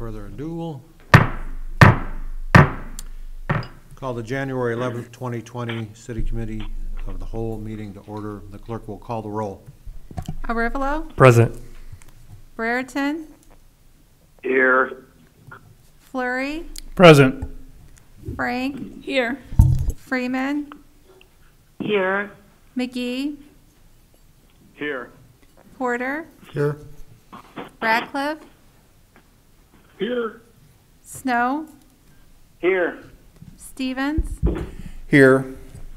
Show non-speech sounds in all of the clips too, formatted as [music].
further ado, we'll call the January eleventh, twenty twenty City Committee of the Whole meeting to order. The clerk will call the roll. Arevalo, Present. Brereton, Here. Flurry, Present. Frank, Here. Freeman, Here. McGee, Here. Porter, Here. Ratcliffe, Here. Snow, Here. Stevens, Here.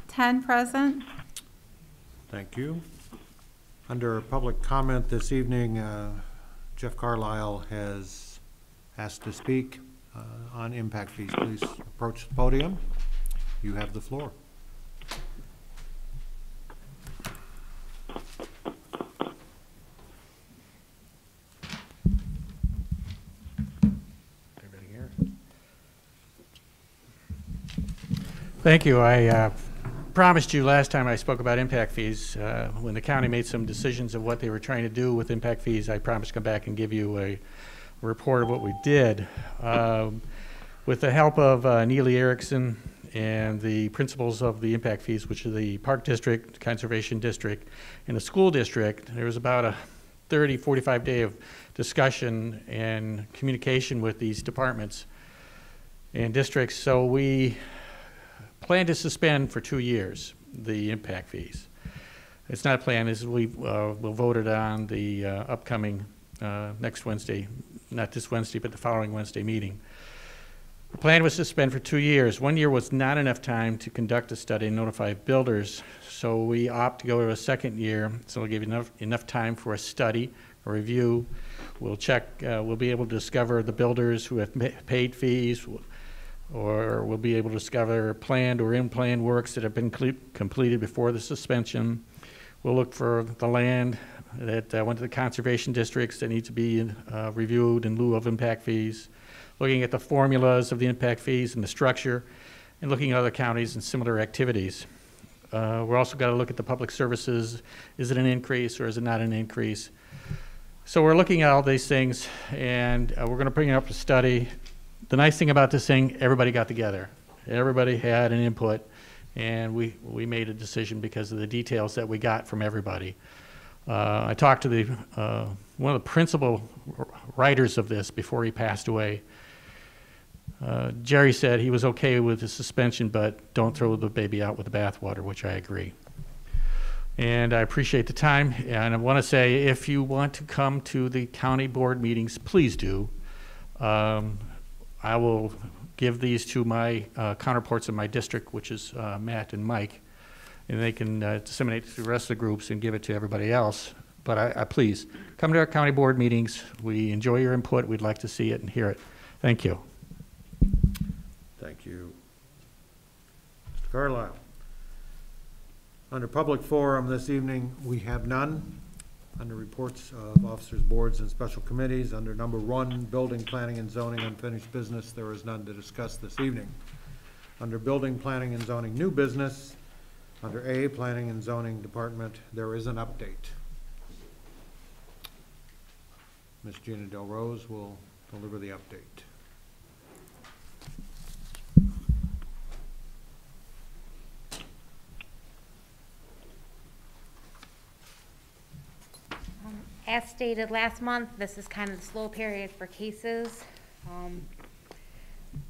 ten present. Thank you. Under public comment this evening, uh, Jeff Carlisle has asked to speak uh, on impact fees. Please approach the podium. You have the floor. Everybody here? Thank you. I uh, promised you last time I spoke about impact fees, uh, when the county made some decisions of what they were trying to do with impact fees, I promised to come back and give you a report of what we did. Um, With the help of uh, Neely Erickson and the principals of the impact fees, which are the Park District, Conservation District, and the School District, there was about a 30, 45 day of discussion and communication with these departments and districts. So we plan to suspend for two years the impact fees. It's not a plan, is we uh, will vote it on the uh, upcoming uh, next Wednesday, not this Wednesday, but the following Wednesday meeting. The plan was to suspend for two years. One year was not enough time to conduct a study and notify builders, so we opt to go to a second year, so we'll give enough, enough time for a study, a review. We'll check, uh, we'll be able to discover the builders who have paid fees, or we'll be able to discover planned or in-planned works that have been completed before the suspension. We'll look for the land that uh, went to the conservation districts that need to be uh, reviewed in lieu of impact fees, looking at the formulas of the impact fees and the structure, and looking at other counties and similar activities. Uh, We're also got to look at the public services. Is it an increase or is it not an increase? So we're looking at all these things, and uh, we're going to bring up a study the nice thing about this thing, everybody got together. Everybody had an input, and we, we made a decision because of the details that we got from everybody. Uh, I talked to the, uh, one of the principal writers of this before he passed away. Uh, Jerry said he was okay with the suspension, but don't throw the baby out with the bathwater, which I agree. And I appreciate the time, and I want to say, if you want to come to the county board meetings, please do. Um, I will give these to my uh, counterparts in my district, which is uh, Matt and Mike, and they can uh, disseminate to the rest of the groups and give it to everybody else. But I, I, please, come to our county board meetings. We enjoy your input. We'd like to see it and hear it. Thank you. Thank you. Mr. Carlisle. Under public forum this evening, we have none. Under reports of officers, boards, and special committees, under number one, building, planning, and zoning unfinished business, there is none to discuss this evening. Under building, planning, and zoning new business, under A, planning and zoning department, there is an update. Ms. Gina Del Rose will deliver the update. As stated last month, this is kind of the slow period for cases. Um,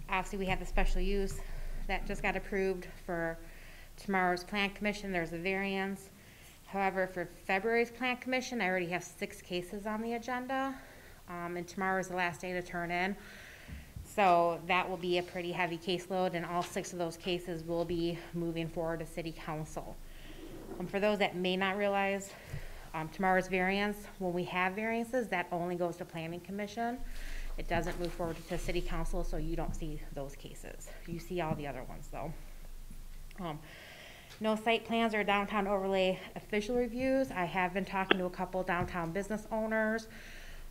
Obviously, we have the special use that just got approved for tomorrow's plan commission. There's a variance. However, for February's plan commission, I already have six cases on the agenda. Um, and tomorrow is the last day to turn in. So that will be a pretty heavy caseload, and all six of those cases will be moving forward to city council. Um, for those that may not realize, um, tomorrow's variance, when we have variances, that only goes to planning commission. It doesn't move forward to city council, so you don't see those cases. You see all the other ones, though. Um, no site plans or downtown overlay official reviews. I have been talking to a couple downtown business owners,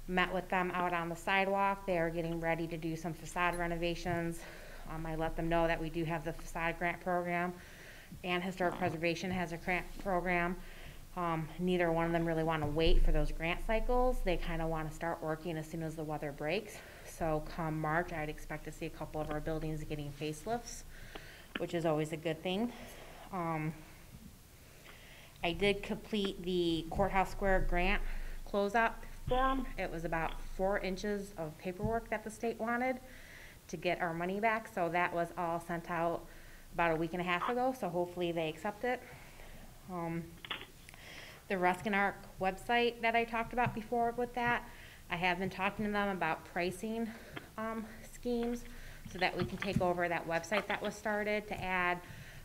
met with them out on the sidewalk. They are getting ready to do some facade renovations. Um, I let them know that we do have the facade grant program, and historic preservation has a grant program. Um, neither one of them really want to wait for those grant cycles. They kind of want to start working as soon as the weather breaks. So come March, I'd expect to see a couple of our buildings getting facelifts, which is always a good thing. Um, I did complete the courthouse square grant closeout form. It was about four inches of paperwork that the state wanted to get our money back, so that was all sent out about a week and a half ago, so hopefully they accept it. Um, the Ruskin Arc website that I talked about before with that, I have been talking to them about pricing, um, schemes so that we can take over that website that was started to add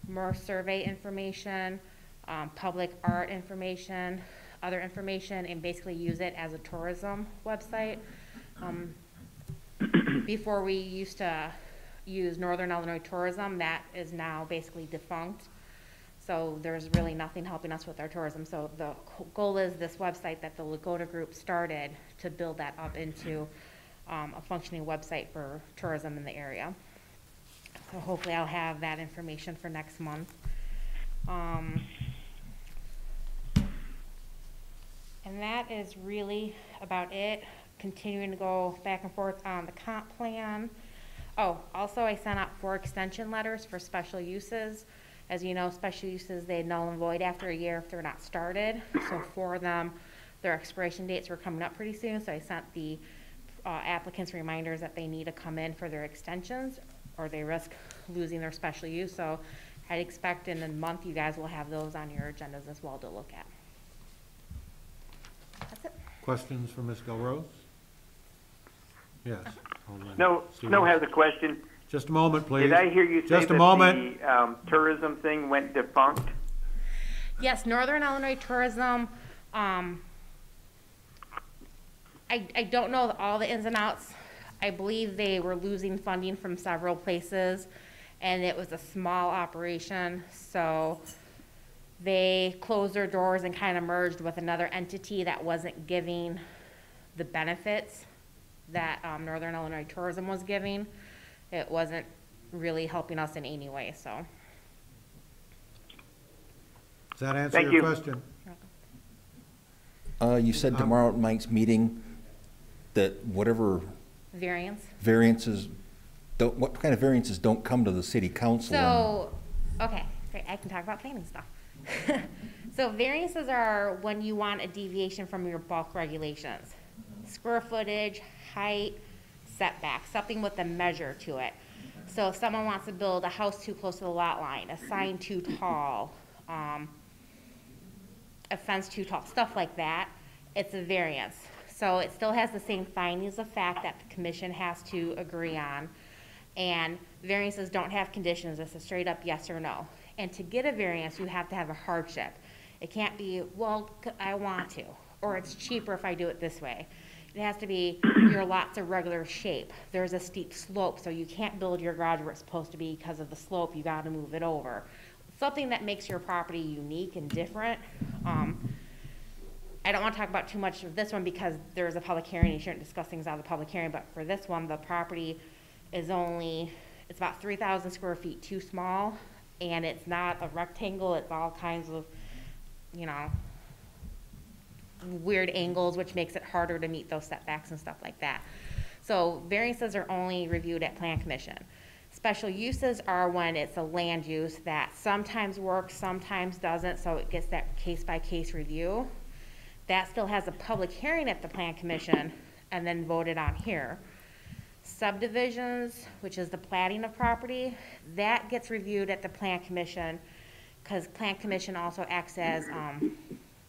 more survey information, um, public art information, other information, and basically use it as a tourism website. Um, [coughs] before we used to use Northern Illinois Tourism, that is now basically defunct. So there's really nothing helping us with our tourism. So the goal is this website that the Lagoda Group started to build that up into um, a functioning website for tourism in the area. So hopefully I'll have that information for next month. Um, And that is really about it, continuing to go back and forth on the comp plan. Oh, also I sent out four extension letters for special uses. As you know, special uses, they null and void after a year if they're not started. So for them, their expiration dates were coming up pretty soon, so I sent the uh, applicants reminders that they need to come in for their extensions or they risk losing their special use. So I'd expect in a month, you guys will have those on your agendas as well to look at. That's it. Questions for Ms. Del Rose? Yes. Alderman Snow, Snow Stevens. has a question. Just a moment, please. Did I hear you say Just that a moment. the um, tourism thing went defunct? Yes, Northern Illinois Tourism, um, I, I don't know all the ins and outs. I believe they were losing funding from several places, and it was a small operation, so they closed their doors and kind of merged with another entity that wasn't giving the benefits that, um, Northern Illinois Tourism was giving. It wasn't really helping us in any way, so. Does that answer Thank your you. question? Uh, you said Um, tomorrow at Mike's meeting that whatever Variance? variances, don't, what kind of variances don't come to the city council? So, okay, great, I can talk about planning stuff. [laughs] So variances are when you want a deviation from your bulk regulations. Square footage, height, setback, something with a measure to it. So if someone wants to build a house too close to the lot line, a sign too tall, um, a fence too tall, stuff like that, it's a variance. So it still has the same findings of fact that the commission has to agree on. And variances don't have conditions, it's a straight up yes or no. And to get a variance, you have to have a hardship. It can't be, well, I want to, or it's cheaper if I do it this way. It has to be, your lot's a regular shape, there's a steep slope, so you can't build your garage where it's supposed to be because of the slope, you gotta move it over. Something that makes your property unique and different. Um, I don't want to talk about too much of this one because there's a public hearing, you shouldn't discuss things out of the public hearing, but for this one, the property is only, it's about three thousand square feet too small, and it's not a rectangle, it's all kinds of, you know, weird angles, which makes it harder to meet those setbacks and stuff like that. So variances are only reviewed at plan commission. Special uses are when it's a land use that sometimes works, sometimes doesn't, so it gets that case-by-case review. That still has a public hearing at the plan commission and then voted on here. Subdivisions, which is the plating of property, that gets reviewed at the plan commission, because plan commission also acts as, um,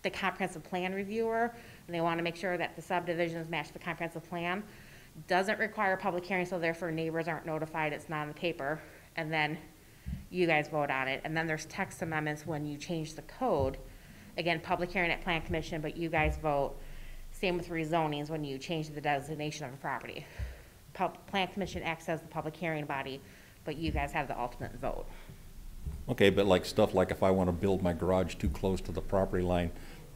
the comprehensive plan reviewer, and they want to make sure that the subdivisions match the comprehensive plan. Doesn't require a public hearing, so therefore neighbors aren't notified, it's not on the paper, and then you guys vote on it, and then there's text amendments when you change the code. Again, public hearing at plan commission, but you guys vote. Same with rezonings when you change the designation of a property. Pub, plan commission acts as the public hearing body, but you guys have the ultimate vote. Okay, but like stuff like if I want to build my garage too close to the property line,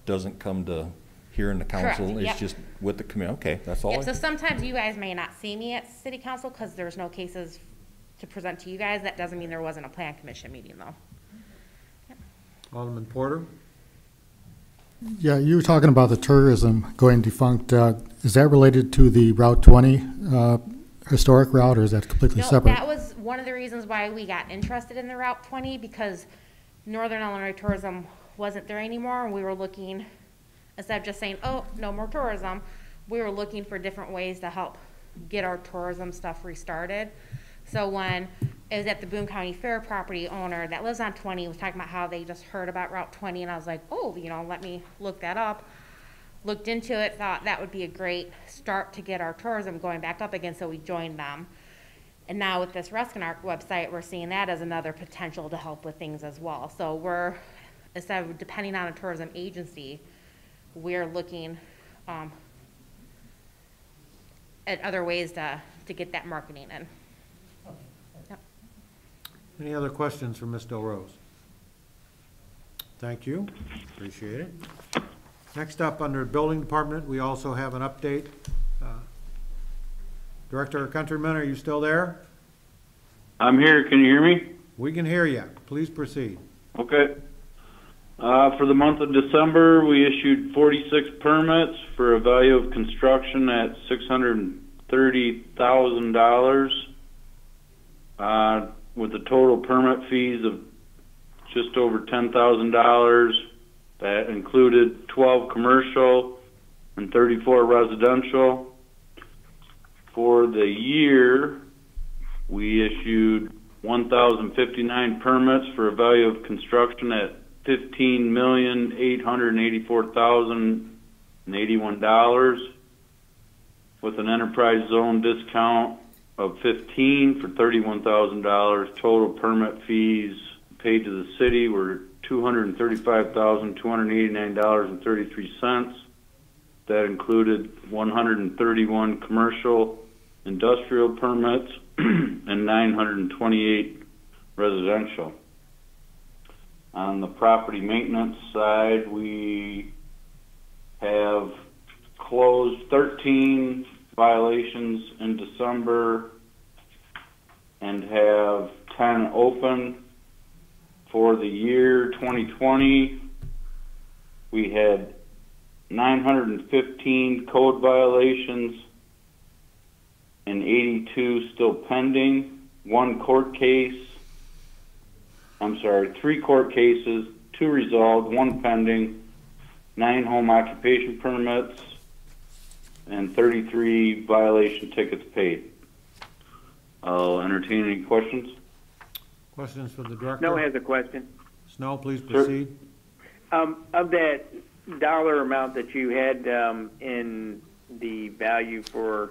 doesn't come to here in the Correct, council? yep. It's just with the community, okay, that's all Yeah, so sometimes you guys may not see me at city council, because there's no cases to present to you guys. That doesn't mean there wasn't a plan commission meeting, though. Yep. Alderman Porter? Yeah, you were talking about the tourism going defunct. Uh, Is that related to the Route 20 uh, historic route, or is that completely No, separate? that was one of the reasons why we got interested in the Route 20, because Northern Illinois tourism wasn't there anymore, and we were looking, instead of just saying, oh, no more tourism, we were looking for different ways to help get our tourism stuff restarted. So when it was at the Boone County Fair property owner that lives on 20 was talking about how they just heard about Route 20, and I was like, oh, you know, let me look that up. Looked into it, thought that would be a great start to get our tourism going back up again, so we joined them. And now with this Reskinark website, we're seeing that as another potential to help with things as well. So we're, instead of depending on a tourism agency, we're looking, um, at other ways to, to get that marketing in. Yep. Any other questions for Ms. Del Rose? Thank you, appreciate it. Next up, under Building Department, we also have an update. Uh, Director Countryman, are you still there? I'm here. Can you hear me? We can hear you. Please proceed. Okay. Uh, for the month of December, we issued 46 permits for a value of construction at $630,000, uh, with the total permit fees of just over $10,000. That included 12 commercial and 34 residential. For the year, we issued 1,059 permits for a value of construction at $15,884,081 with an enterprise zone discount of 15 for $31,000. Total permit fees paid to the city were $235,289.33. That included 131 commercial industrial permits [clears throat] and 928 residential. On the property maintenance side, we have closed 13 violations in December and have 10 open. For the year 2020, we had 915 code violations and 82 still pending, one court case, I'm sorry, three court cases, two resolved, one pending, nine home occupation permits, and 33 violation tickets paid. I'll entertain any questions. Questions for the Director? Snow has a question. Snow, please proceed. Um, of that dollar amount that you had, um, in the value for,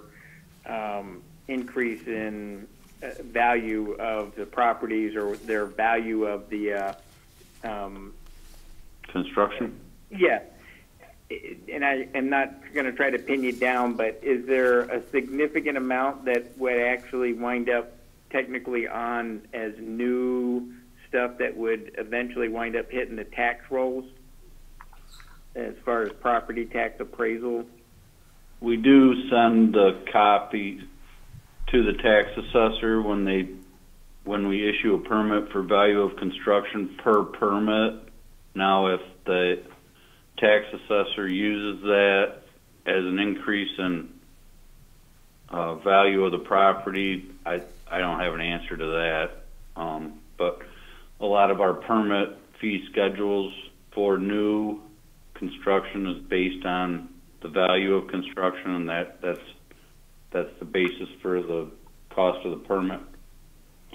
um, increase in, value of the properties or their value of the, uh, um, Construction? yeah. And I am not gonna try to pin you down, but is there a significant amount that would actually wind up technically on as new stuff that would eventually wind up hitting the tax rolls? As far as property tax appraisal? We do send the copy to the tax assessor when they, when we issue a permit for value of construction per permit. Now, if the tax assessor uses that as an increase in, uh, value of the property, I, I don't have an answer to that. Um, but a lot of our permit fee schedules for new construction is based on the value of construction, and that, that's, that's the basis for the cost of the permit.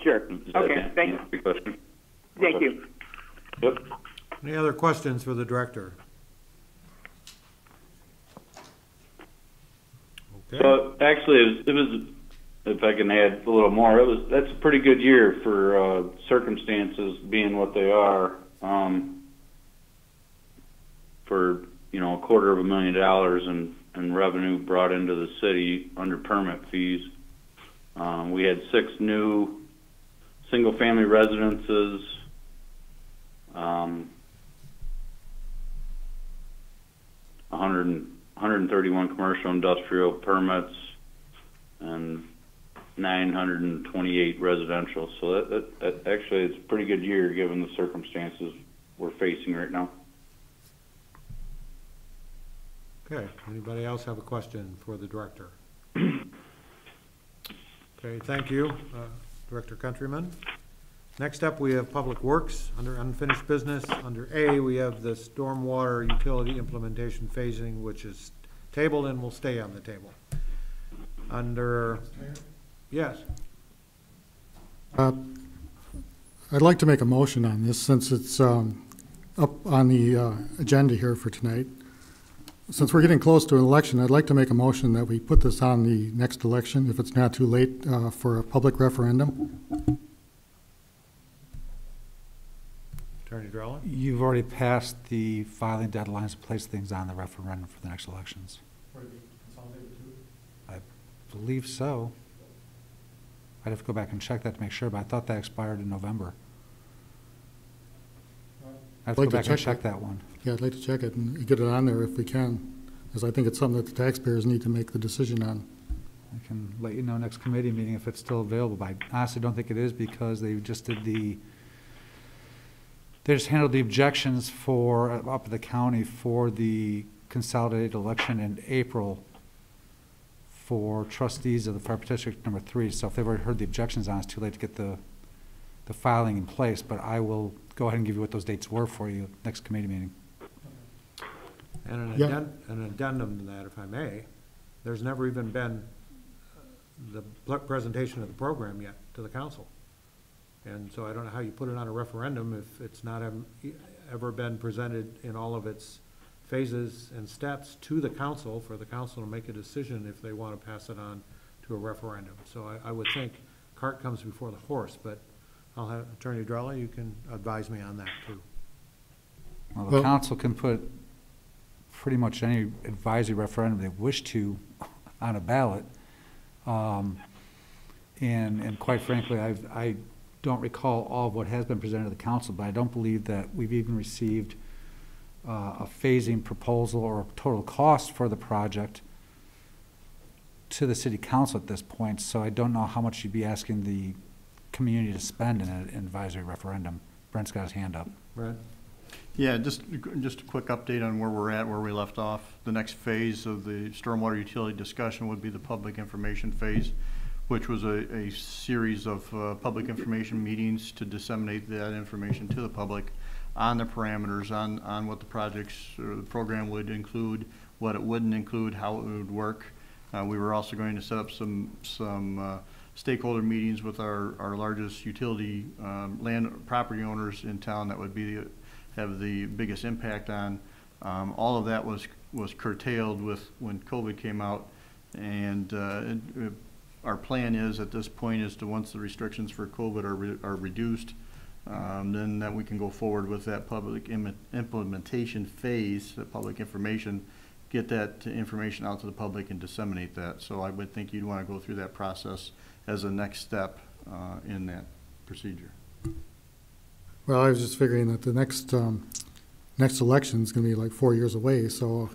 Sure. Does that Okay, answer thank, your question? thank you. Yep. Any other questions for the Director? Okay, So actually, it was, it was, if I can add a little more, it was, that's a pretty good year for, uh, circumstances being what they are. Um, for, you know, a quarter of a million dollars in, in revenue brought into the city under permit fees. Um, we had six new single-family residences, um, hundred and 131 commercial industrial permits and 928 residential. So that, that, that actually it's a pretty good year given the circumstances we're facing right now. Okay. Anybody else have a question for the Director? Okay, thank you, uh, Director Countryman. Next up, we have Public Works, under unfinished business. Under A, we have the stormwater utility implementation phasing, which is tabled and will stay on the table. Under, yes, Uh, I'd like to make a motion on this since it's um, up on the uh, agenda here for tonight. Since we're getting close to an election, I'd like to make a motion that we put this on the next election, if it's not too late, uh, for a public referendum. Attorney Drella? You've already passed the filing deadlines to place things on the referendum for the next elections. I believe so. I'd have to go back and check that to make sure, but I thought that expired in November. I have to Like go to back and check check that. that one. Yeah, I'd like to check it and get it on there if we can, because I think it's something that the taxpayers need to make the decision on. I can let you know next committee meeting if it's still available, but I honestly don't think it is because they just did the, they just handled the objections for, uh, up at the county for the consolidated election in April for trustees of the fire protection district number three. So if they've already heard the objections on, it's too late to get the, the filing in place. But I will go ahead and give you what those dates were for you next committee meeting. And an Yeah. addend- an addendum to that, if I may, there's never even been uh, the pl- presentation of the program yet to the council. And so I don't know how you put it on a referendum if it's not em- ever been presented in all of its phases and steps to the council, for the council to make a decision if they want to pass it on to a referendum. So I, I would think cart comes before the horse, but I'll have Attorney Drella, you can advise me on that too. Well, the Well- council can put pretty much any advisory referendum they wish to on a ballot. Um, And, and quite frankly, I've, I don't recall all of what has been presented to the council, but I don't believe that we've even received uh, a phasing proposal or a total cost for the project to the city council at this point, so I don't know how much you'd be asking the community to spend in an advisory referendum. Brent's got his hand up. Brad? Yeah, just, just a quick update on where we're at, where we left off. The next phase of the stormwater utility discussion would be the public information phase, which was a, a series of, uh, public information meetings to disseminate that information to the public on the parameters, on, on what the projects or the program would include, what it wouldn't include, how it would work. Uh, we were also going to set up some, some, uh, stakeholder meetings with our, our largest utility, um, land, property owners in town that would be, have the biggest impact on. Um, all of that was, was curtailed with, when COVID came out. And, uh, it- our plan is, at this point, is to, once the restrictions for COVID are, re- are reduced, um, then that we can go forward with that public im- implementation phase, the public information, get that information out to the public and disseminate that. So I would think you'd want to go through that process as a next step, uh, in that procedure. Well, I was just figuring that the next, um, next election's gonna be like four years away, so,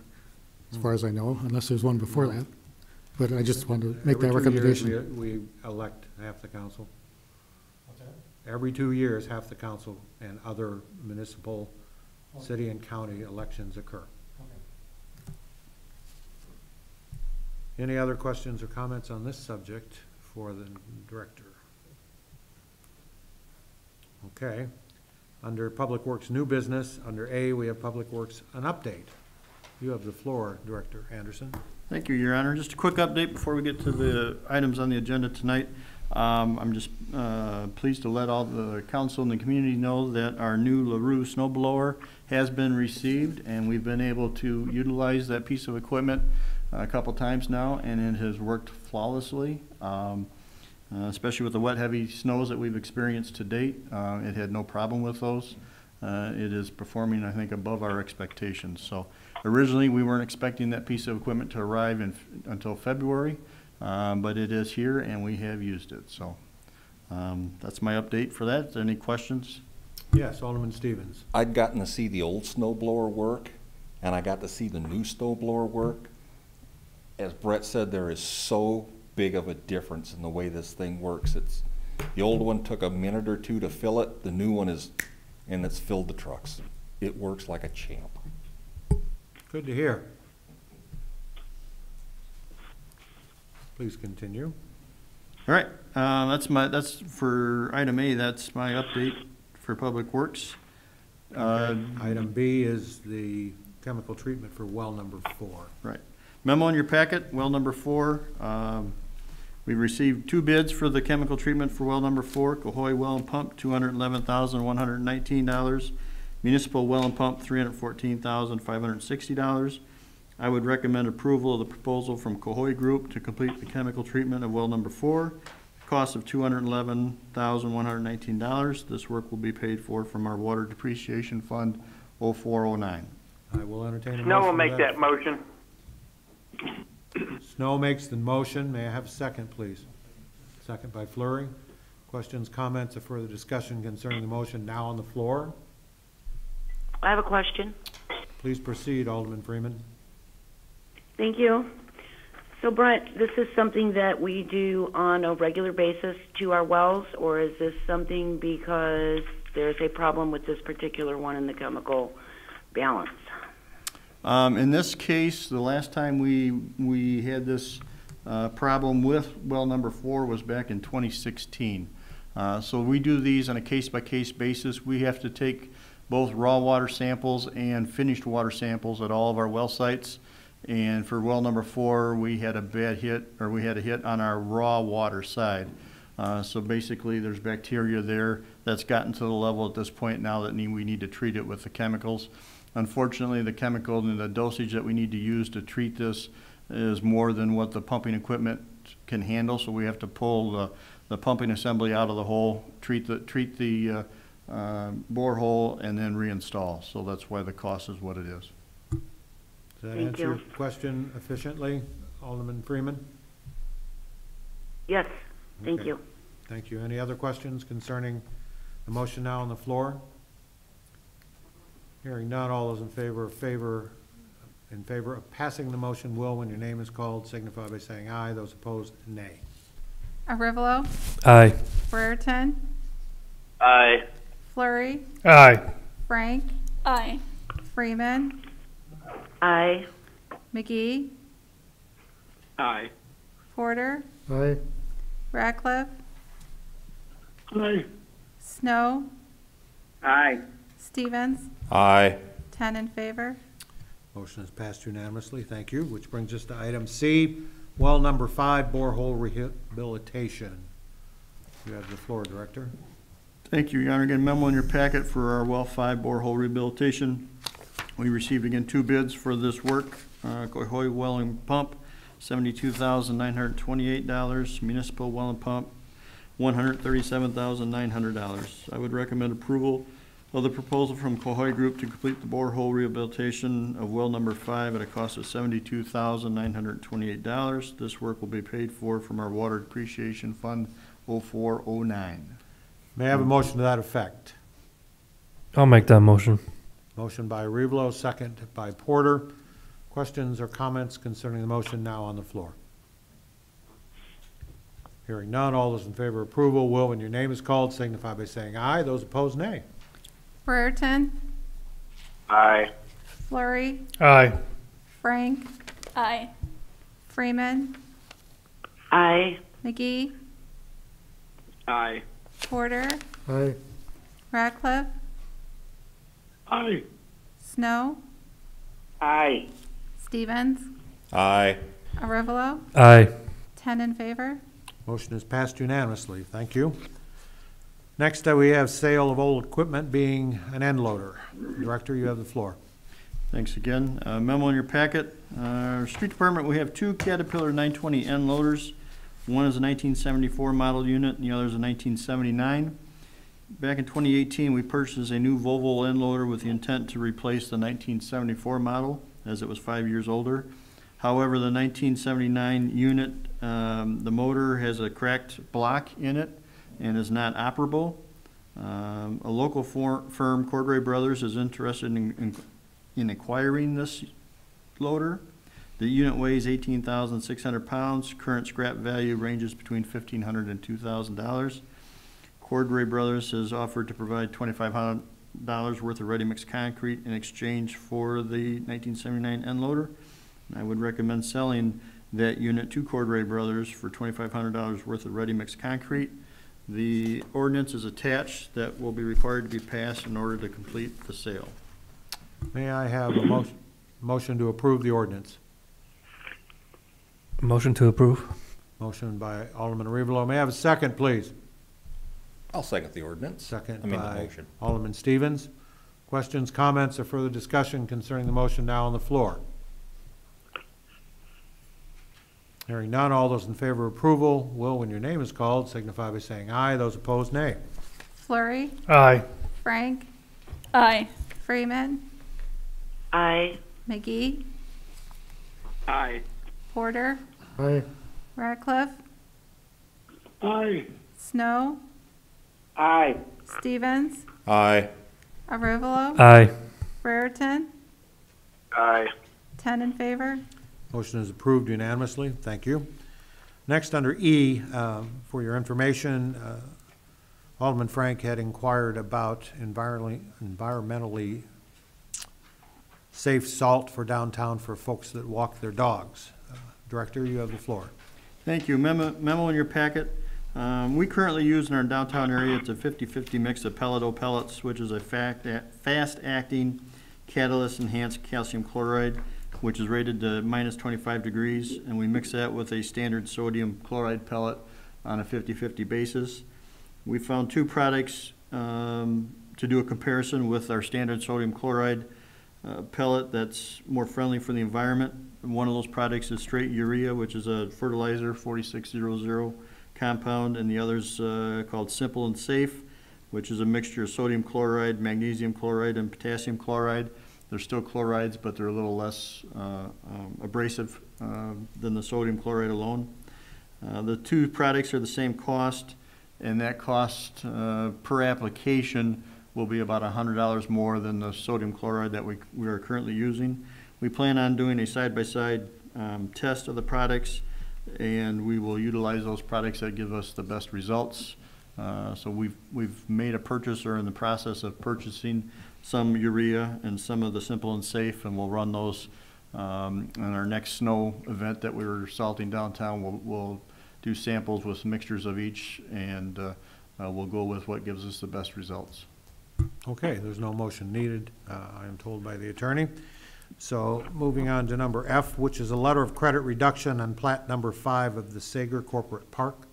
as far as I know, unless there's one before that. But I just wanted to make that Every two years, recommendation. We we elect half the council. Every two years, half the council and other municipal, city and county elections occur. Any other questions or comments on this subject for the director? Okay. Under Public Works New Business, under A, we have Public Works An Update. You have the floor, Director Anderson. Thank you, Your Honor. Just a quick update before we get to the items on the agenda tonight. Um, I'm just, uh, pleased to let all the council and the community know that our new LaRue snow blower has been received, and we've been able to utilize that piece of equipment a couple times now, and it has worked flawlessly. Um, uh, especially with the wet, heavy snows that we've experienced to date, uh, it had no problem with those. Uh, it is performing, I think, above our expectations. So originally, we weren't expecting that piece of equipment to arrive in, until February, um, but it is here and we have used it. So um, that's my update for that. Any questions? Yes, Alderman Stevens. I'd gotten to see the old snow blower work, and I got to see the new snow blower work. As Brent said, there is so big of a difference in the way this thing works. It's, the old one took a minute or two to fill it, the new one is, and it's filled the trucks. It works like a champ. Good to hear. Please continue. All right, uh, that's my, that's for item A, that's my update for Public Works. Uh, Item B is the chemical treatment for well number four. Right. Memo in your packet, well number four. Um, We received two bids for the chemical treatment for well number four, Cohoy Well and Pump, two hundred eleven thousand, one hundred nineteen dollars. Municipal Well and Pump, three hundred fourteen thousand, five hundred sixty dollars. I would recommend approval of the proposal from Cohoy Group to complete the chemical treatment of well number four. Cost of two hundred eleven thousand, one hundred nineteen dollars. This work will be paid for from our Water Depreciation Fund, oh four oh nine. I will entertain a motion. Snow will to make that motion. Snow makes the motion. May I have a second, please? Second by Flurry. Questions, comments, or further discussion concerning the motion now on the floor? I have a question. Please proceed, Alderman Freeman. Thank you. So Brent, this is something that we do on a regular basis to our wells, or is this something because there's a problem with this particular one in the chemical balance? Um, in this case, the last time we, we had this, uh, problem with well number four was back in twenty sixteen. Uh, so we do these on a case-by-case basis. We have to take both raw water samples and finished water samples at all of our well sites. And for well number four, we had a bad hit, or we had a hit on our raw water side. Uh, so basically, there's bacteria there that's gotten to the level at this point now that we need to treat it with the chemicals. Unfortunately, the chemical and the dosage that we need to use to treat this is more than what the pumping equipment can handle, so we have to pull the, the pumping assembly out of the hole, treat the, treat the, uh, uh, borehole, and then reinstall. So that's why the cost is what it is. Does that Thank answer your question efficiently, Alderman Freeman? Yes, thank Okay. you. Thank you. Any other questions concerning the motion now on the floor? Hearing none, all those in favor of favor, in favor of passing the motion will, when your name is called, signify by saying aye. Those opposed, nay. Arevalo, Aye. Brereton, Aye. Flurry, Aye. Frank, Aye. Freeman, Aye. McGee, Aye. Porter, Aye. Ratcliffe, Aye. Snow, Aye. Stevens, Aye. ten in favor. Motion is passed unanimously. Thank you. Which brings us to item C, well number five, borehole rehabilitation. You have the floor, Director. Thank you, Your Honor. Again, memo in your packet for our well five borehole rehabilitation. We received again two bids for this work. Uh, Cohoy Well and Pump, seventy-two thousand nine hundred twenty-eight dollars. Municipal Well and Pump, one hundred thirty-seven thousand nine hundred dollars. I would recommend approval of the proposal from Cohoy Group to complete the borehole rehabilitation of well number five at a cost of seventy-two thousand nine hundred twenty-eight dollars. This work will be paid for from our Water Depreciation Fund, oh four oh nine. May I have a motion to that effect? I'll make that motion. Motion by Revelo, second by Porter. Questions or comments concerning the motion now on the floor? Hearing none, all those in favor of approval will, when your name is called, signify by saying aye. Those opposed, nay. Brereton, Aye. Flurry, Aye. Frank, Aye. Freeman, Aye. McGee, Aye. Porter, Aye. Ratcliffe? Aye. Snow, Aye. Stevens, Aye. Arevalo, Aye. ten in favor. Motion is passed unanimously. Thank you. Next, uh, we have sale of old equipment being an end loader. Director, you have the floor. Thanks again. Uh, Memo in your packet. Uh, street department, we have two Caterpillar 920 end loaders. One is a 1974 model unit and the other is a 1979. Back in 2018, we purchased a new Volvo end loader with the intent to replace the 1974 model as it was five years older. However, the 1979 unit, um, the motor has a cracked block in it and is not operable. Um, A local for- firm, Cordray Brothers, is interested in- in in acquiring this loader. The unit weighs eighteen thousand six hundred pounds. Current scrap value ranges between fifteen hundred and two thousand dollars. Cordray Brothers has offered to provide twenty-five hundred dollars worth of ready-mix concrete in exchange for the nineteen seventy-nine end loader. And I would recommend selling that unit to Cordray Brothers for twenty-five hundred dollars worth of ready-mix concrete. The ordinance is attached that will be required to be passed in order to complete the sale. May I have a motion, motion to approve the ordinance? Motion to approve. Motion by Alderman Arevalo. May I have a second, please? I'll second the ordinance. Second I mean, the by motion. Alderman Stevens. Questions, comments, or further discussion concerning the motion now on the floor? Hearing none, all those in favor of approval will, when your name is called, signify by saying aye. Those opposed, nay. Flurry, Aye. Frank, Aye. Freeman, Aye. McGee, Aye. Porter, Aye. Ratcliffe, Aye. Snow, Aye. Stevens, Aye. Arevalo, Aye. Brereton, Aye. ten in favor. Motion is approved unanimously. Thank you. Next, under E, um, for your information, uh, Alderman Frank had inquired about environmentally, environmentally safe salt for downtown for folks that walk their dogs. Uh, Director, you have the floor. Thank you. Memo, memo in your packet. Um, we currently use in our downtown area, it's a 50-50 mix of Peladow pellets, which is a fast-acting catalyst-enhanced calcium chloride, which is rated to minus 25 degrees, and we mix that with a standard sodium chloride pellet on a 50-50 basis. We found two products um, to do a comparison with our standard sodium chloride uh, pellet that's more friendly for the environment. One of those products is straight urea, which is a fertilizer 4600 compound, and the other's uh, called Simple and Safe, which is a mixture of sodium chloride, magnesium chloride, and potassium chloride. They're still chlorides, but they're a little less uh, um, abrasive uh, than the sodium chloride alone. Uh, The two products are the same cost, and that cost uh, per application will be about hundred dollars more than the sodium chloride that we, we are currently using. We plan on doing a side-by-side um, test of the products, and we will utilize those products that give us the best results. Uh, So we've, we've made a purchase or in the process of purchasing some urea and some of the simple and safe, and we'll run those um, in our next snow event that we were salting downtown. We'll, we'll do samples with mixtures of each, and uh, uh, we'll go with what gives us the best results. Okay, there's no motion needed, uh, I am told by the attorney. So moving on to number F, which is a letter of credit reduction on plat number five of the Sager Corporate Park.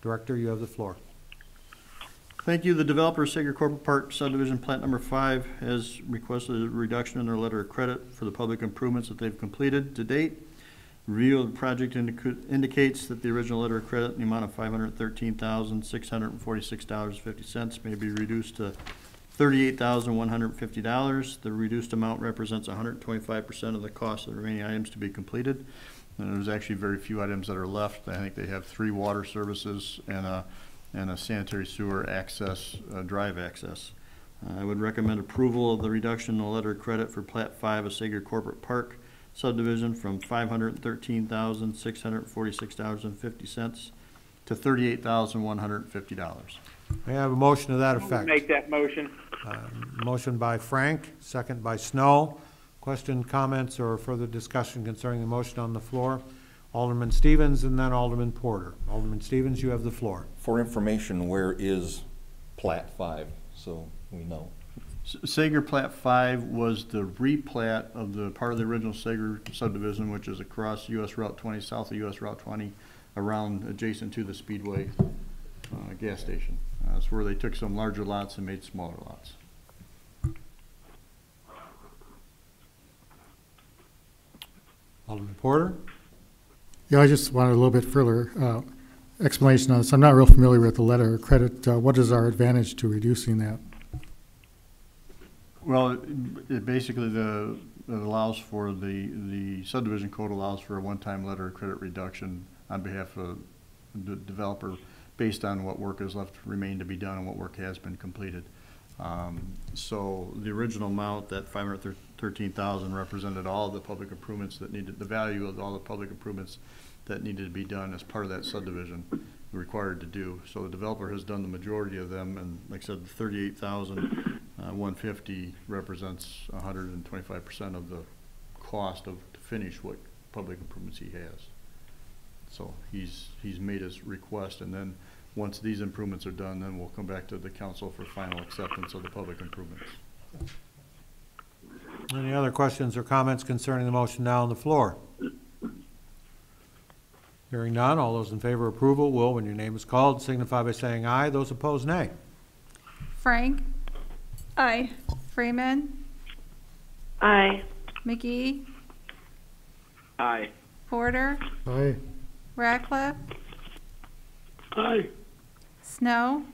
Director, you have the floor. Thank you. The developer, Sager Corporate Park subdivision plant number five, has requested a reduction in their letter of credit for the public improvements that they've completed to date. Review of the project indica- indicates that the original letter of credit in the amount of five hundred thirteen thousand, six hundred and forty-six dollars, fifty cents may be reduced to thirty-eight thousand, one hundred and fifty dollars. The reduced amount represents hundred and twenty-five percent of the cost of the remaining items to be completed. And there's actually very few items that are left. I think they have three water services and a, and a sanitary sewer access, uh, drive access. Uh, I would recommend approval of the reduction in the letter of credit for plat five of Sager Corporate Park subdivision from five hundred and thirteen thousand, six hundred and forty-six dollars and fifty cents to thirty-eight thousand, one hundred and fifty dollars. May I have a motion to that effect? Make that motion. Um, Motion by Frank, second by Snow. Question, comments, or further discussion concerning the motion on the floor? Alderman Stevens and then Alderman Porter. Alderman Stevens, you have the floor. For information, where is plat five, so we know? Sager Plat Five was the replat of the, part of the original Sager subdivision, which is across US Route twenty, south of US Route twenty, around, adjacent to the Speedway, uh, gas station. Uh, That's where they took some larger lots and made smaller lots. Alderman Porter? Yeah, I just wanted a little bit further uh, explanation on this. I'm not real familiar with the letter of credit. Uh, What is our advantage to reducing that? Well, it- it basically the, it allows for the, the subdivision code allows for a one-time letter of credit reduction on behalf of the developer based on what work is left remain to be done and what work has been completed. Um, So the original amount, that five hundred thirteen thousand represented all the public improvements that needed, the value of all the public improvements that needed to be done as part of that subdivision required to do. So the developer has done the majority of them, and like I said, the thirty-eight thousand, uh, one fifty represents hundred and twenty-five percent of the cost of, to finish what public improvements he has. So he's, he's made his request, and then, once these improvements are done, then we'll come back to the council for final acceptance of the public improvements. Any other questions or comments concerning the motion now on the floor? Hearing none, all those in favor of approval will, when your name is called, signify by saying aye. Those opposed, nay. Frank, Aye. Freeman, Aye. McGee, Aye. Porter, Aye. Ratcliffe, Aye. Snow,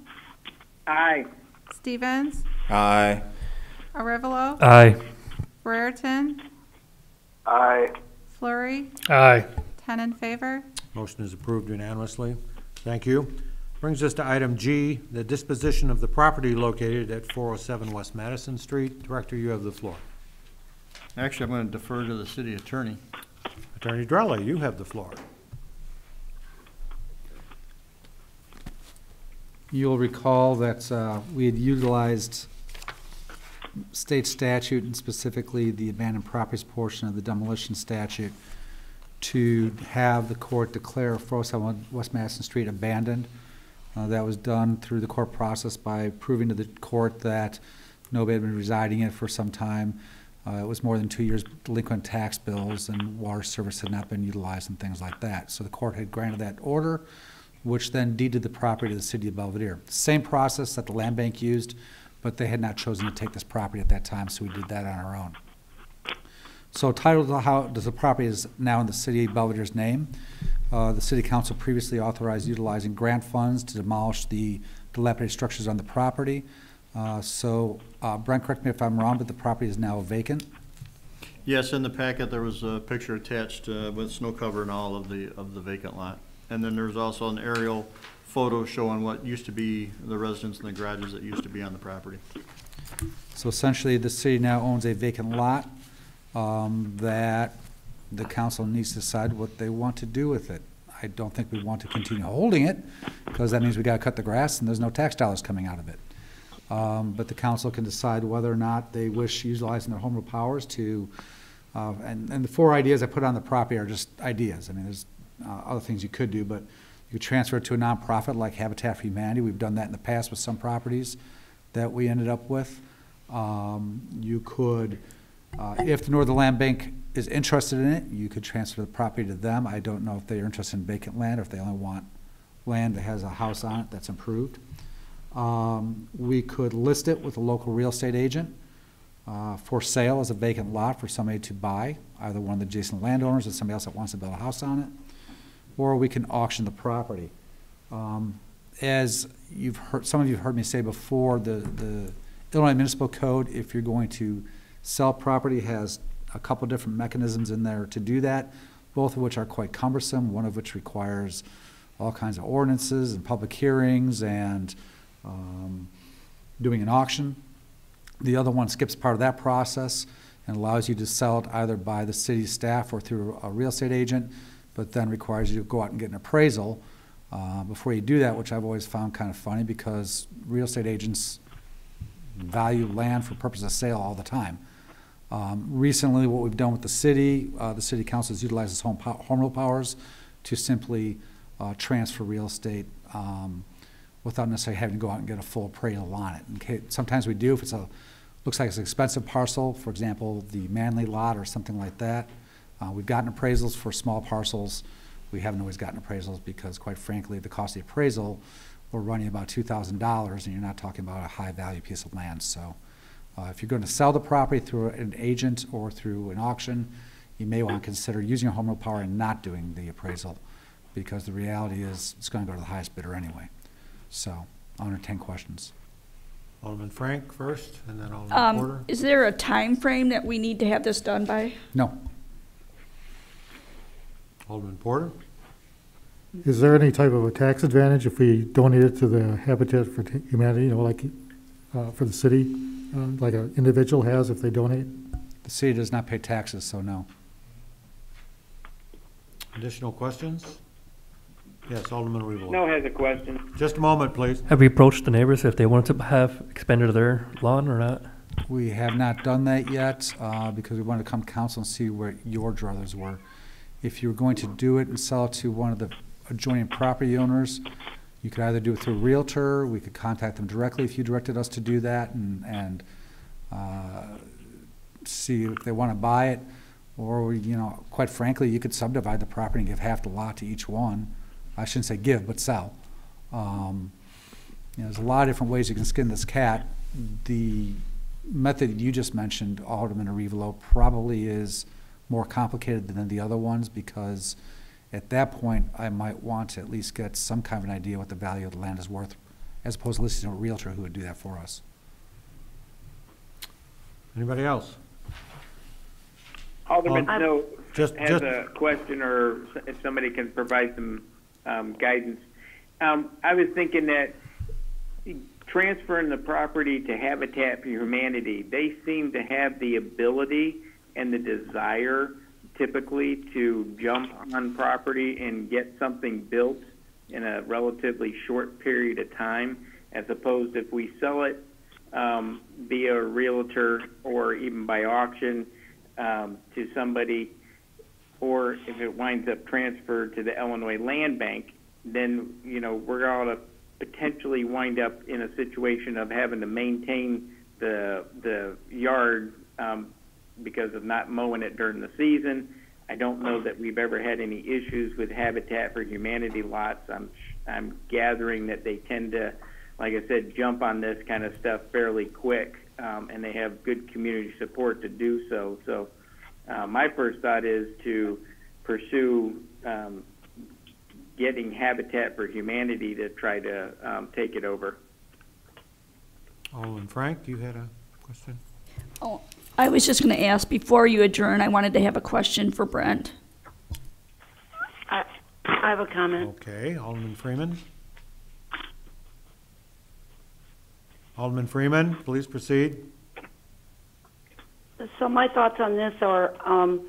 Aye. Stevens, Aye. Arevalo, Aye. Brereton, Aye. Flurry, Aye. ten in favor. Motion is approved unanimously. Thank you. Brings us to item G, the disposition of the property located at 407 West Madison Street. Director, you have the floor. Actually, I'm gonna defer to the city attorney. Attorney Drella, you have the floor. You'll recall that uh, we had utilized state statute and specifically the abandoned properties portion of the demolition statute to have the court declare 407 West Madison Street abandoned. Uh, That was done through the court process by proving to the court that nobody had been residing in it for some time. Uh, It was more than two years delinquent tax bills and water service had not been utilized and things like that. So the court had granted that order, which then deeded the property to the city of Belvidere. Same process that the land bank used, but they had not chosen to take this property at that time, so we did that on our own. So title to how, does the property is now in the city of Belvidere's name. Uh, the city council previously authorized utilizing grant funds to demolish the dilapidated structures on the property. Uh, so, uh, Brent, correct me if I'm wrong, but the property is now vacant. Yes, in the packet, there was a picture attached uh, with snow cover and all of the, of the vacant lot. And then there's also an aerial photo showing what used to be the residence and the garages that used to be on the property. So essentially, the city now owns a vacant lot, um, that the council needs to decide what they want to do with it. I don't think we want to continue holding it, because that means we gotta cut the grass and there's no tax dollars coming out of it. Um, but the council can decide whether or not they wish utilizing their home rule powers to, uh, and, and the four ideas I put on the property are just ideas. I mean, there's, uh, other things you could do, but you could transfer it to a nonprofit like Habitat for Humanity. We've done that in the past with some properties that we ended up with. Um, you could, uh, if the Northern Land Bank is interested in it, you could transfer the property to them. I don't know if they are interested in vacant land or if they only want land that has a house on it that's improved. Um, we could list it with a local real estate agent uh, for sale as a vacant lot for somebody to buy, either one of the adjacent landowners or somebody else that wants to build a house on it, or we can auction the property. Um, as you've heard, some of you have heard me say before, the, the Illinois Municipal Code, if you're going to sell property, has a couple different mechanisms in there to do that, both of which are quite cumbersome, one of which requires all kinds of ordinances and public hearings and um, doing an auction. The other one skips part of that process and allows you to sell it either by the city staff or through a real estate agent, but then requires you to go out and get an appraisal uh, before you do that, which I've always found kind of funny because real estate agents value land for purpose of sale all the time. Um, recently, what we've done with the city, uh, the city council has utilized its home, pow- home rule powers to simply uh, transfer real estate um, without necessarily having to go out and get a full appraisal on it. Sometimes we do if it's a looks like it's an expensive parcel, for example, the Manley lot or something like that. Uh, we've gotten appraisals for small parcels. We haven't always gotten appraisals because, quite frankly, the cost of the appraisal will run you about two thousand dollars, and you're not talking about a high-value piece of land. So, uh, if you're going to sell the property through an agent or through an auction, you may want to consider using your home rule power and not doing the appraisal, because the reality is it's going to go to the highest bidder anyway. So, I'll entertain questions. Alderman Frank first, and then Alderman Um, Porter. is there a time frame that we need to have this done by? No, Alderman Porter? Is there any type of a tax advantage if we donate it to the Habitat for Humanity, you know, like, uh, for the city, uh, like an individual has if they donate? the city does not pay taxes, so no. Additional questions? Yes, Alderman Weaver. No has a question. Just a moment, please. Have we approached the neighbors if they wanted to have expanded their lawn or not? We have not done that yet, uh, because we wanted to come to council and see where your druthers were. If you were going to do it and sell it to one of the adjoining property owners, you could either do it through a Realtor, we could contact them directly if you directed us to do that and, and, uh, see if they want to buy it. Or, you know, quite frankly, you could subdivide the property and give half the lot to each one. I shouldn't say give, but sell. Um, you know, there's a lot of different ways you can skin this cat. The method you just mentioned, Alderman Arevalo, probably is more complicated than the other ones because at that point, I might want to at least get some kind of an idea what the value of the land is worth, as opposed to listening to a Realtor who would do that for us. Anybody else? Alderman Um, Snow just- has just- a question, or if somebody can provide some um, guidance. Um, I was thinking that transferring the property to Habitat for Humanity, they seem to have the ability and the desire typically to jump on property and get something built in a relatively short period of time, as opposed if we sell it um, via a realtor or even by auction um, to somebody, or if it winds up transferred to the Illinois Land Bank, then you know we're going to potentially wind up in a situation of having to maintain the the yard um, because of not mowing it during the season. I don't know that we've ever had any issues with Habitat for Humanity lots. I'm I'm gathering that they tend to, like I said, jump on this kind of stuff fairly quick, um, and they have good community support to do so. So, uh, my first thought is to pursue um, getting Habitat for Humanity to try to um, take it over. Alderman Frank, you had a question? Oh, I was just going to ask, before you adjourn, I wanted to have a question for Brent. I, I have a comment. Okay, Alderman Freeman? Alderman Freeman, please proceed. So my thoughts on this are, um,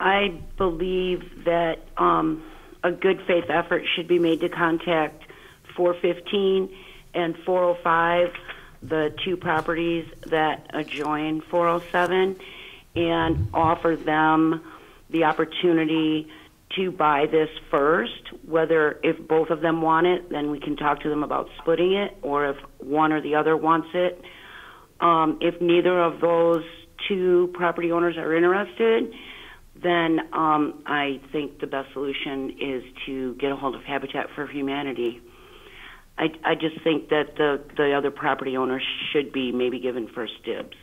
I believe that, um, a good faith effort should be made to contact 415 and 405, the two properties that adjoin 407, and offer them the opportunity to buy this first. Whether if both of them want it, then we can talk to them about splitting it, or if one or the other wants it. Um, if neither of those two property owners are interested, then um, I think the best solution is to get a hold of Habitat for Humanity. I, I just think that the, the other property owners should be maybe given first dibs.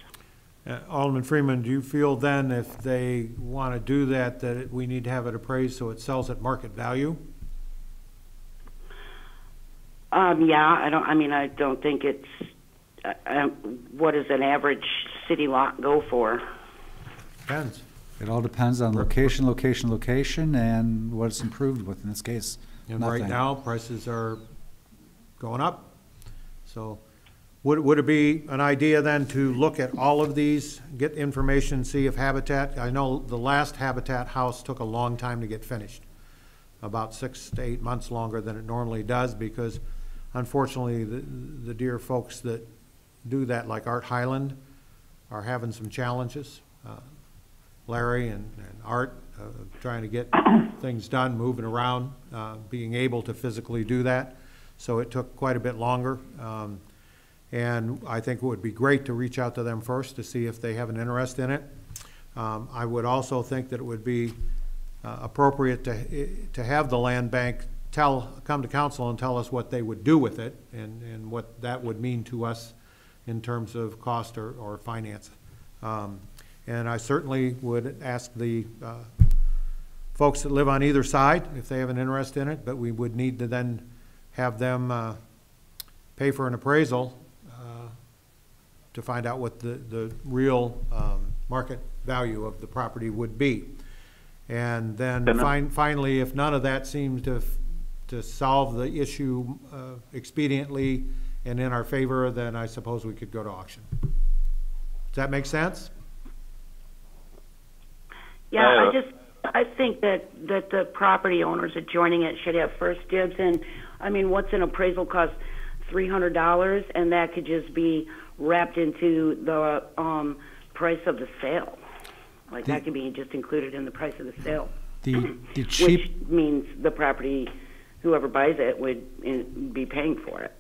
Uh, Alderman Freeman, do you feel then if they want to do that, that it- we need to have it appraised so it sells at market value? Um, yeah, I don't. I mean, I don't think it's. Uh, um, what does an average city lot go for? Depends. It all depends on location, location, location, and what it's improved with, in this case, And right nothing. now, prices are going up. So would, would it be an idea then to look at all of these, get information, see if Habitat, I know the last Habitat house took a long time to get finished, about six to eight months longer than it normally does, because unfortunately, the, the dear folks that do that, like Art Highland, are having some challenges. Uh, Larry and, and Art, uh, trying to get [coughs] things done, moving around, uh, being able to physically do that. So it took quite a bit longer. Um, and I think it would be great to reach out to them first to see if they have an interest in it. Um, I would also think that it would be uh, appropriate to, to have the land bank tell, come to council and tell us what they would do with it and, and what that would mean to us in terms of cost or, or finance. Um, and I certainly would ask the uh, folks that live on either side if they have an interest in it, but we would need to then have them uh, pay for an appraisal uh, to find out what the, the real um, market value of the property would be. And then Then, uh, fin- finally, if none of that seems to, f- to solve the issue uh, expediently and in our favor, then I suppose we could go to auction. Does that make sense? Yeah, Uh, I just I think that that the property owners adjoining it should have first dibs. And I mean, what's an appraisal cost? Three hundred dollars, and that could just be wrapped into the um, price of the sale. Like that could be just included in the price of the sale. The, the [clears throat] cheap, Which means the property, whoever buys it would uh, be paying for it.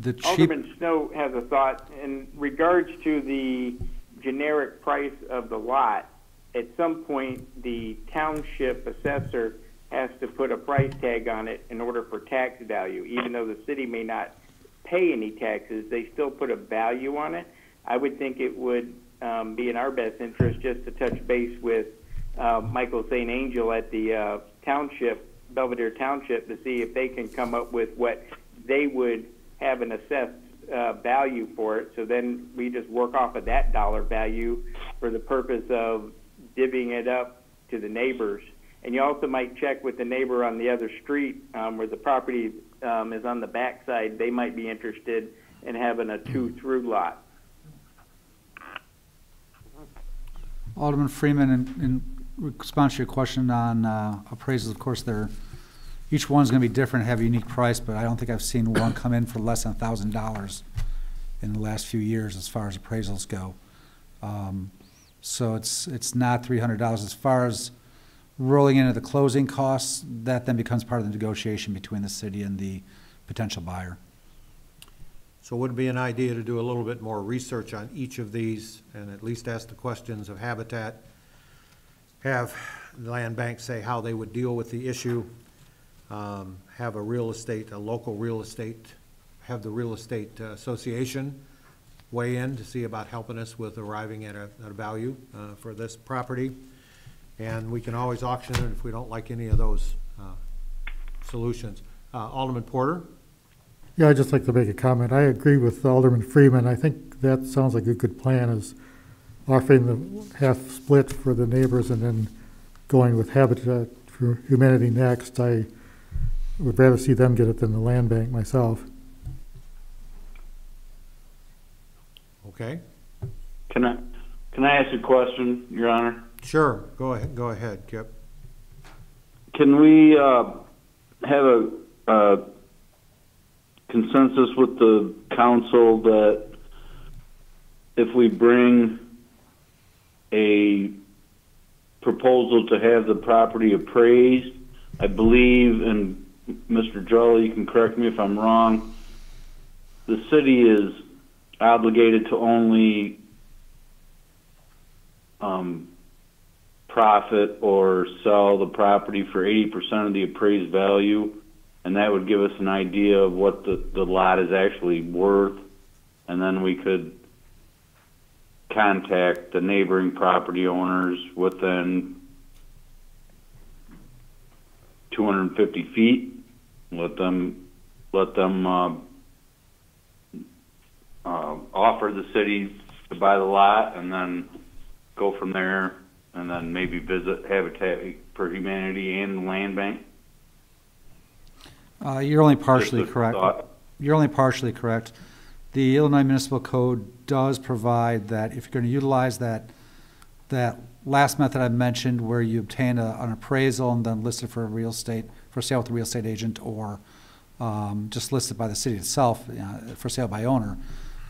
the cheap, Alderman Snow has a thought in regards to the generic price of the lot. At some point, the township assessor has to put a price tag on it in order for tax value. Even though the city may not pay any taxes, they still put a value on it. I would think it would um, be in our best interest just to touch base with uh, Michael St. Angel at the uh, township, Belvidere Township, to see if they can come up with what they would have an assessed uh, value for it. So then we just work off of that dollar value for the purpose of divvying it up to the neighbors. And you also might check with the neighbor on the other street um, where the property um, is on the backside. They might be interested in having a two-through lot. Alderman Freeman, in, in response to your question on uh, appraisals, of course, they're, each one's gonna be different, have a unique price, but I don't think I've seen one come in for less than a thousand dollars in the last few years as far as appraisals go. Um, So it's, it's not three hundred dollars. As far as rolling into the closing costs, that then becomes part of the negotiation between the city and the potential buyer. So would it be an idea to do a little bit more research on each of these and at least ask the questions of Habitat? Have the land bank say how they would deal with the issue? Um, Have a real estate, a local real estate, have the real estate uh, association weigh in to see about helping us with arriving at a, at a value uh, for this property. And we can always auction it if we don't like any of those uh, solutions. Uh, Alderman Porter? Yeah, I'd just like to make a comment. I agree with Alderman Freeman. I think that sounds like a good plan is offering the half split for the neighbors and then going with Habitat for Humanity next. I would rather see them get it than the land bank myself. Okay, Can I, can I ask a question, Your Honor? Sure, go ahead, go ahead, Kip. Can we, uh, have a, uh, consensus with the council that if we bring a proposal to have the property appraised, I believe, and Mr. Jolly, you can correct me if I'm wrong, the city is obligated to only, um, profit or sell the property for eighty percent of the appraised value, and that would give us an idea of what the, the lot is actually worth, and then we could contact the neighboring property owners within two hundred and fifty feet, let them, let them, uh, uh, offer the city to buy the lot, and then go from there, and then maybe visit Habitat for Humanity and the Land Bank? Uh, You're only partially correct. thought. You're only partially correct. The Illinois Municipal Code does provide that if you're going to utilize that, that last method I mentioned where you obtain a, an appraisal and then list it for a real estate, for sale with a real estate agent or um, just listed by the city itself uh, for sale by owner,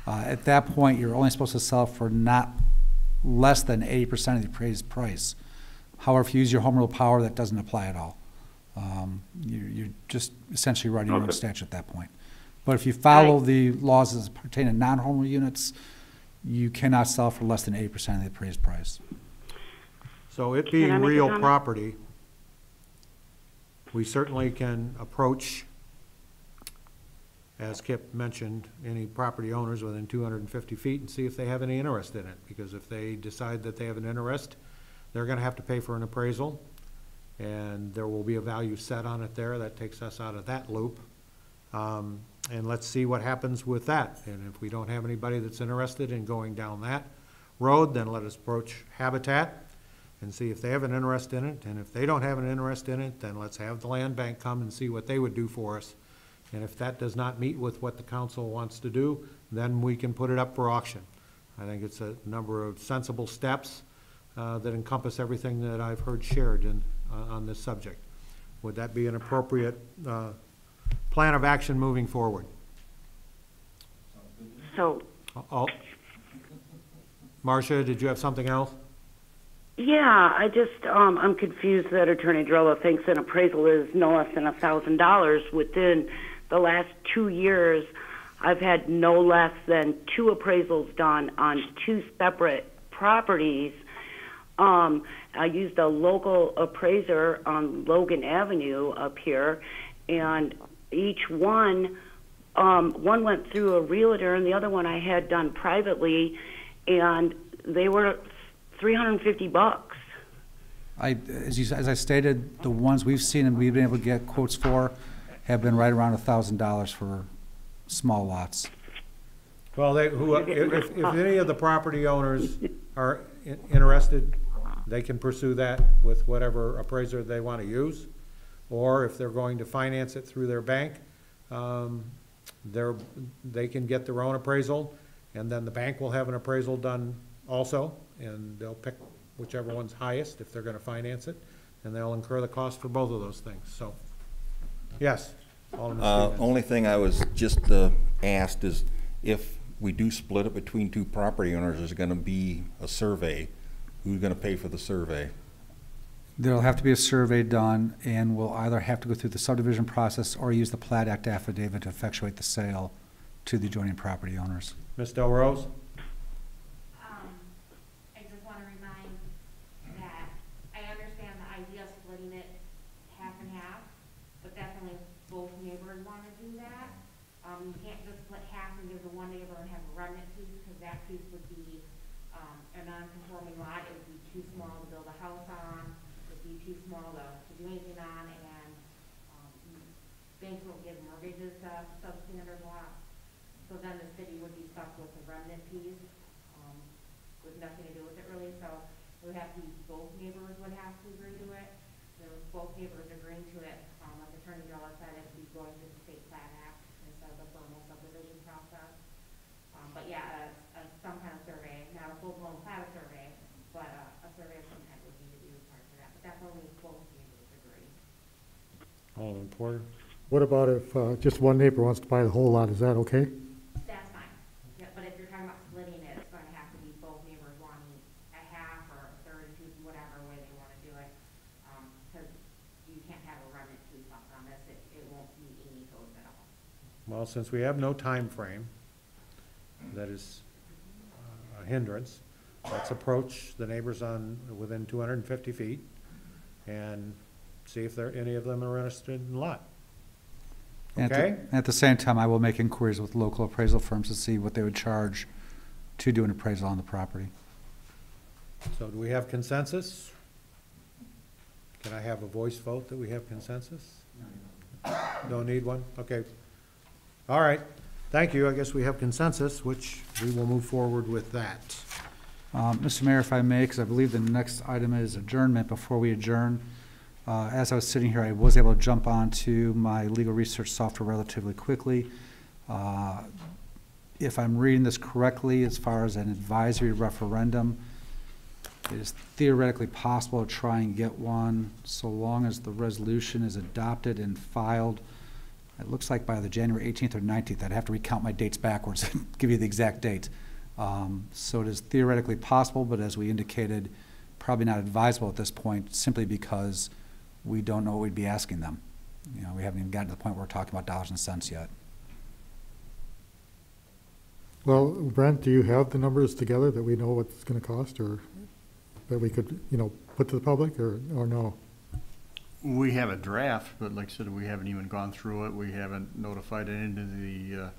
uh, at that point, you're only supposed to sell for not less than eighty percent of the appraised price. However, if you use your home rule power, that doesn't apply at all. Um, you, you're just essentially writing your own statute at that point. But if you follow the laws as pertaining to non-home rule units, you cannot sell for less than eighty percent of the appraised price. So it being real property, we certainly can approach, as Kip mentioned, any property owners within two hundred and fifty feet and see if they have any interest in it. Because if they decide that they have an interest, they're gonna have to pay for an appraisal, and there will be a value set on it there. That takes us out of that loop. Um, and let's see what happens with that. And if we don't have anybody that's interested in going down that road, then let us approach Habitat and see if they have an interest in it. And if they don't have an interest in it, then let's have the land bank come and see what they would do for us. And if that does not meet with what the council wants to do, then we can put it up for auction. I think it's a number of sensible steps uh, that encompass everything that I've heard shared in, uh, on this subject. Would that be an appropriate uh, plan of action moving forward? So, Al- Marcia, did you have something else? Yeah, I just, um, I'm confused that Attorney Drella thinks an appraisal is no less than a thousand dollars. Within the last two years, I've had no less than two appraisals done on two separate properties. Um, I used a local appraiser on Logan Avenue up here, and each one, um, one went through a realtor, and the other one I had done privately, and they were 350 bucks. I, as you, as I stated, the ones we've seen and we've been able to get quotes for have been right around a thousand dollars for small lots. Well, they, who, if, if if any of the property owners are i- interested, they can pursue that with whatever appraiser they want to use. Or if they're going to finance it through their bank, um, they're, they can get their own appraisal, and then the bank will have an appraisal done also, and they'll pick whichever one's highest if they're gonna finance it, and they'll incur the cost for both of those things, so. Yes, Alderman Uh, Stevens. only thing I was just, uh, asked is if we do split it between two property owners, there's gonna be a survey. Who's gonna pay for the survey? There'll have to be a survey done, and we'll either have to go through the subdivision process or use the Plat Act affidavit to effectuate the sale to the adjoining property owners. Ms. Del Rose? Um, I just want to remind that I understand the idea of splitting it half and half, but that's only if both neighbors want to do that. Um, you can't just split half and give the one neighbor and have a remnant piece, because that piece would be, um, a non-conforming lot. It would be too small to build a house on, it'd be too small to, to do anything on, and, um, banks won't give mortgages to substandard lots. So then the city would be stuck with the remnant piece, um, with nothing to do with it really, so it would have to be, both neighbors would have to agree to it. So if both neighbors agreeing to it, um, like Attorney General said, it'd be going through the state plat act instead of the formal subdivision process. Um, but yeah, a, a, some kind of survey, not a full-blown plat survey, but a, a survey of some kind would need to be required for that, but that's only if both neighbors agree. Alderman Porter? What about if uh, just one neighbor wants to buy the whole lot? Is that okay? That's fine, yeah, but if you're talking about splitting it, it's gonna have to be both neighbors wanting a half or a third, two, whatever way they wanna do it. Um, cause you can't have a remnant piece up on this, it, it won't meet any codes at all. Well, since we have no time frame, that is uh, a hindrance, let's approach the neighbors on, within two hundred and fifty feet and see if there, are any of them are interested in lot. At the- Okay? At the same time, I will make inquiries with local appraisal firms to see what they would charge to do an appraisal on the property. So do we have consensus? Can I have a voice vote that we have consensus? Don't need one? Okay. All right. Thank you. I guess we have consensus, which we will move forward with that. Um, Mr. Mayor, if I may, because I believe the next item is adjournment. Before we adjourn, uh, as I was sitting here, I was able to jump onto my legal research software relatively quickly. Uh, If I'm reading this correctly, as far as an advisory referendum, it is theoretically possible to try and get one so long as the resolution is adopted and filed. It looks like by the January 18th or 19th, I'd have to recount my dates backwards [laughs] and give you the exact date. Um, So it is theoretically possible, but as we indicated, probably not advisable at this point, simply because we don't know what we'd be asking them. You know, we haven't even gotten to the point where we're talking about dollars and cents yet. Well, Brent, do you have the numbers together that we know what it's gonna cost, or that we could, you know, put to the public, or, or no? We have a draft, but like I said, we haven't even gone through it. We haven't notified any of the,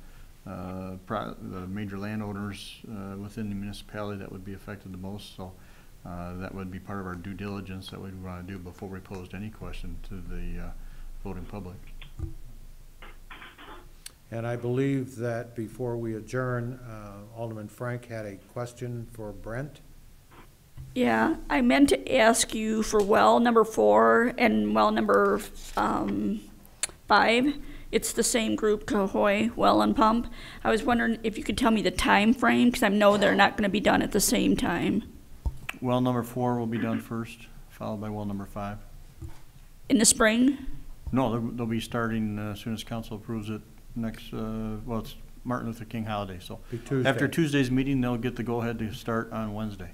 uh, uh, pro- the major landowners, uh, within the municipality that would be affected the most, so, uh, that would be part of our due diligence that we'd wanna do before we posed any question to the, uh, voting public. And I believe that before we adjourn, uh, Alderman Frank had a question for Brent. Yeah, I meant to ask you for well number four and well number um, five. It's the same group, Cahoy Well and Pump. I was wondering if you could tell me the time frame, because I know they're not going to be done at the same time. Well number four will be done first, followed by well number five. In the spring? No, they'll, they'll be starting uh, as soon as council approves it next, uh, well, it's Martin Luther King holiday, so. Be Tuesday. After Tuesday's meeting, they'll get the go-ahead to start on Wednesday.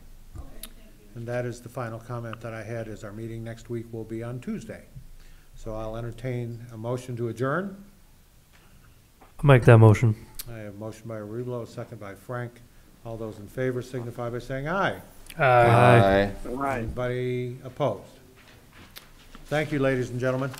And that is the final comment that I had, is our meeting next week will be on Tuesday. So I'll entertain a motion to adjourn. I'll make that motion. I have a motion by Rublo, a second by Frank. All those in favor signify by saying aye. Aye. Aye. Anybody opposed? Thank you, ladies and gentlemen.